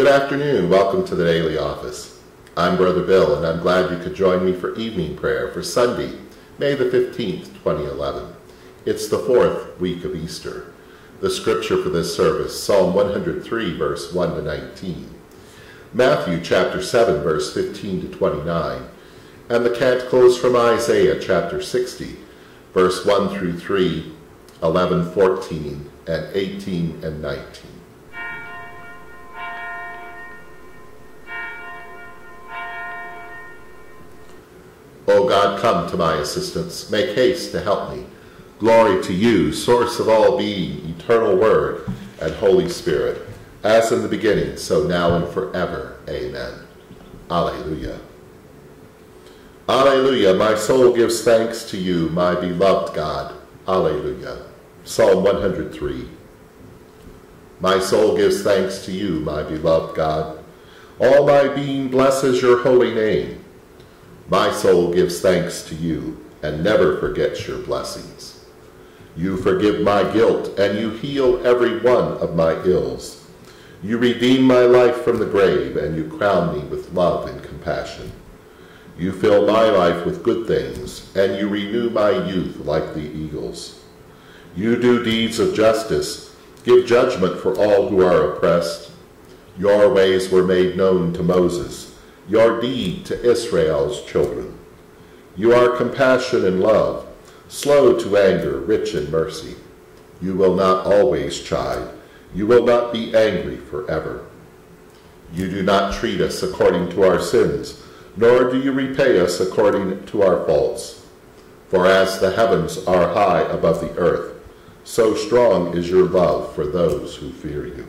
Good afternoon. Welcome to the Daily Office. I'm Brother Bill, and I'm glad you could join me for evening prayer for Sunday, May the 15th, 2011. It's the fourth week of Easter. The scripture for this service, Psalm 103, verse 1 to 19. Matthew chapter 7, verse 15 to 29. And the canticles from Isaiah chapter 60, verse 1 through 3, 11, 14, and 18 and 19. God, come to my assistance. Make haste to help me. Glory to you, source of all being, eternal word, and Holy Spirit, as in the beginning, so now and forever. Amen. Alleluia. Alleluia. My soul gives thanks to you, my beloved God. Alleluia. Psalm 103. My soul gives thanks to you, my beloved God. All my being blesses your holy name. My soul gives thanks to you and never forgets your blessings. You forgive my guilt and you heal every one of my ills. You redeem my life from the grave and you crown me with love and compassion. You fill my life with good things and you renew my youth like the eagles. You do deeds of justice, give judgment for all who are oppressed. Your ways were made known to Moses your deed to Israel's children. You are compassion and love, slow to anger, rich in mercy. You will not always chide. You will not be angry forever. You do not treat us according to our sins, nor do you repay us according to our faults. For as the heavens are high above the earth, so strong is your love for those who fear you.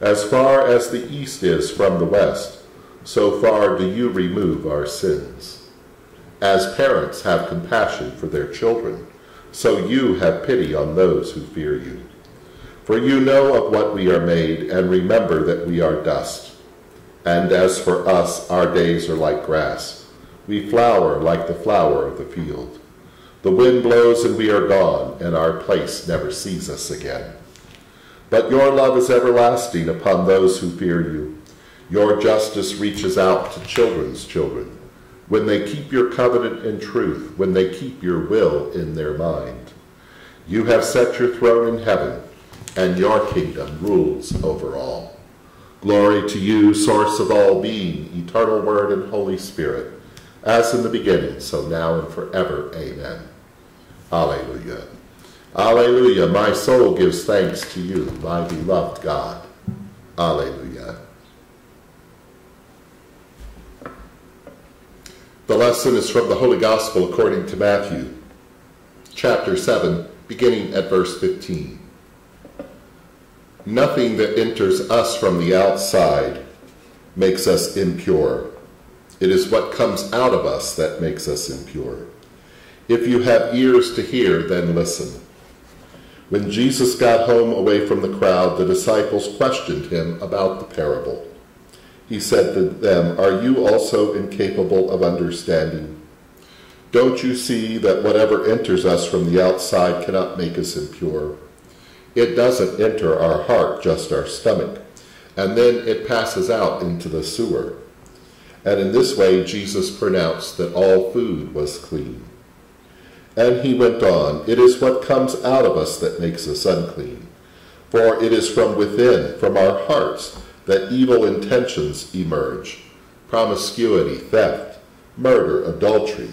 As far as the east is from the west, so far do you remove our sins. As parents have compassion for their children, so you have pity on those who fear you. For you know of what we are made, and remember that we are dust. And as for us, our days are like grass. We flower like the flower of the field. The wind blows and we are gone, and our place never sees us again. But your love is everlasting upon those who fear you your justice reaches out to children's children when they keep your covenant in truth, when they keep your will in their mind. You have set your throne in heaven, and your kingdom rules over all. Glory to you, source of all being, eternal word and Holy Spirit, as in the beginning, so now and forever. Amen. Alleluia. Alleluia. My soul gives thanks to you, my beloved God. Alleluia. The lesson is from the Holy Gospel according to Matthew, chapter 7, beginning at verse 15. Nothing that enters us from the outside makes us impure. It is what comes out of us that makes us impure. If you have ears to hear, then listen. When Jesus got home away from the crowd, the disciples questioned him about the parable. He said to them, Are you also incapable of understanding? Don't you see that whatever enters us from the outside cannot make us impure? It doesn't enter our heart, just our stomach, and then it passes out into the sewer. And in this way Jesus pronounced that all food was clean. And he went on, It is what comes out of us that makes us unclean. For it is from within, from our hearts, that evil intentions emerge promiscuity, theft, murder, adultery,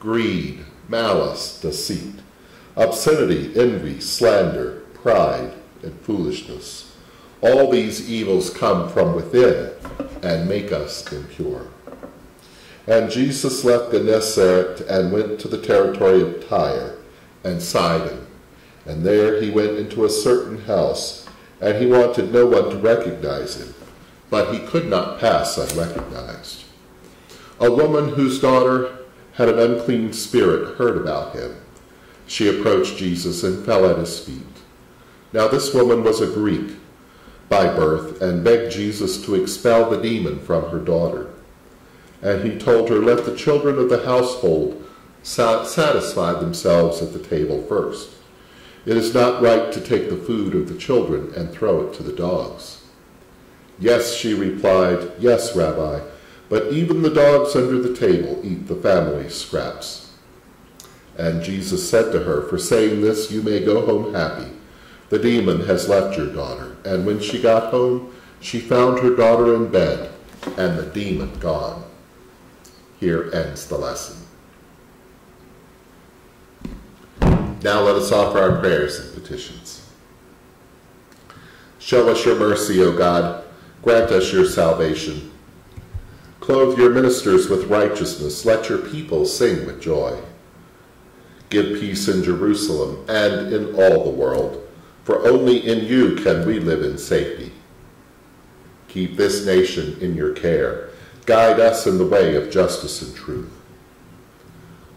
greed, malice, deceit, obscenity, envy, slander, pride, and foolishness. All these evils come from within and make us impure. And Jesus left Gennesaret and went to the territory of Tyre and Sidon. And there he went into a certain house and he wanted no one to recognize him, but he could not pass unrecognized. A woman whose daughter had an unclean spirit heard about him. She approached Jesus and fell at his feet. Now this woman was a Greek by birth and begged Jesus to expel the demon from her daughter. And he told her, Let the children of the household satisfy themselves at the table first. It is not right to take the food of the children and throw it to the dogs. Yes, she replied, Yes, Rabbi, but even the dogs under the table eat the family scraps. And Jesus said to her, For saying this, you may go home happy. The demon has left your daughter. And when she got home, she found her daughter in bed, and the demon gone. Here ends the lesson. Now let us offer our prayers and petitions. Show us your mercy, O God. Grant us your salvation. Clothe your ministers with righteousness. Let your people sing with joy. Give peace in Jerusalem and in all the world, for only in you can we live in safety. Keep this nation in your care. Guide us in the way of justice and truth.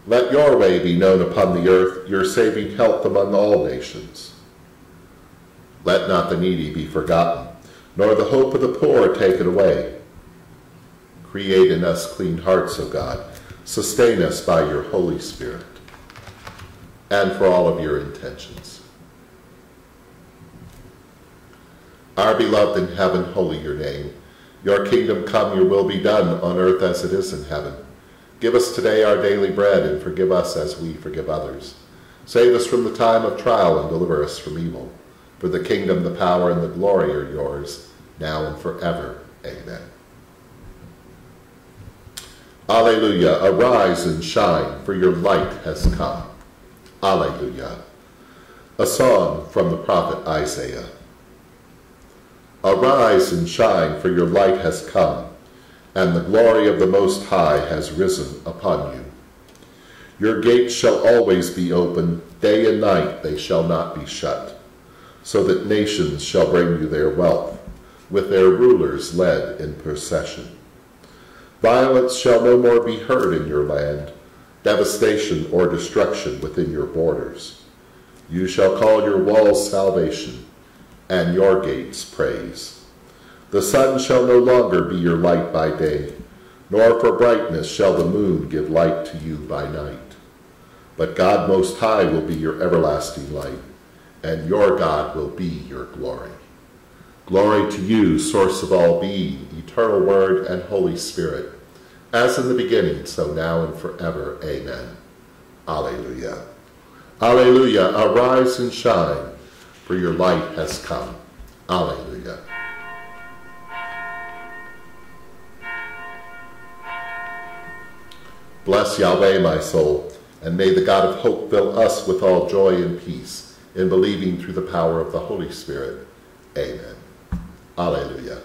Let your way be known upon the earth, your saving health among all nations. Let not the needy be forgotten, nor the hope of the poor taken away. Create in us clean hearts, O God. Sustain us by your Holy Spirit and for all of your intentions. Our beloved in heaven, holy your name. Your kingdom come, your will be done on earth as it is in heaven. Give us today our daily bread and forgive us as we forgive others. Save us from the time of trial and deliver us from evil. For the kingdom, the power, and the glory are yours, now and forever. Amen. Alleluia. Arise and shine, for your light has come. Alleluia. A song from the prophet Isaiah. Arise and shine, for your light has come, and the glory of the Most High has risen upon you. Your gates shall always be open, day and night they shall not be shut, so that nations shall bring you their wealth, with their rulers led in procession. Violence shall no more be heard in your land, devastation or destruction within your borders. You shall call your walls salvation, and your gates praise. The sun shall no longer be your light by day, nor for brightness shall the moon give light to you by night. But God Most High will be your everlasting light, and your God will be your glory. Glory to you, source of all being, eternal Word and Holy Spirit, as in the beginning, so now and forever. Amen. Alleluia. Alleluia. Arise and shine, for your light has come. Alleluia. Bless Yahweh, my soul, and may the God of hope fill us with all joy and peace in believing through the power of the Holy Spirit. Amen. Alleluia.